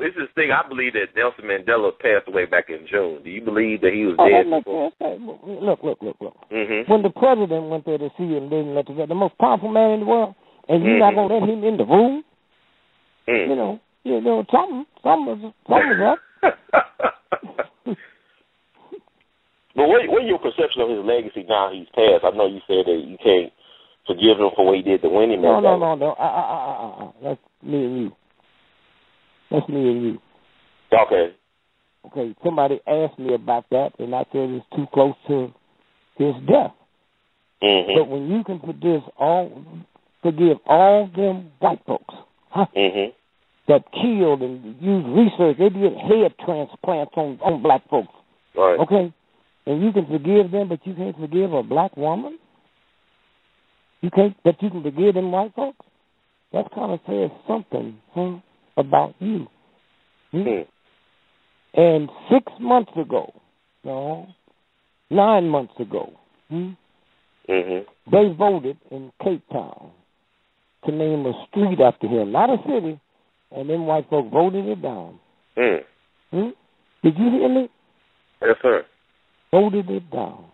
this is the thing. I believe that Nelson Mandela passed away back in June. Do you believe that he was Oh, dead? look, look, look, look, look. Mm-hmm. When the president went there to see him, then let the, the most powerful man in the world, and you're not Mhm. gonna let him in the room, Mm. you know, you know, something, something, something's up. But what what your perception of his legacy now he's passed? I know you said that you can't forgive him for what he did to Winnie No, no, Mandela. no, no. Uh, uh, uh, uh, uh. That's me and you. That's me and you. Okay. Okay, somebody asked me about that, and I said it's too close to his death. Mhm. But when you can forgive all, forgive all them white folks huh, Mhm. that killed and used research, they did head transplants on on black folks. Right. Okay, and you can forgive them, but you can't forgive a black woman. You can't, but you can forgive them white folks. That kind of says something huh, about you. Mm. And six months ago, no, nine months ago, hmm, Mhm. they voted in Cape Town to name a street after him, not a city, and then white folk voted it down. Mm. Hmm? Did you hear me? Yes, sir. Voted it down.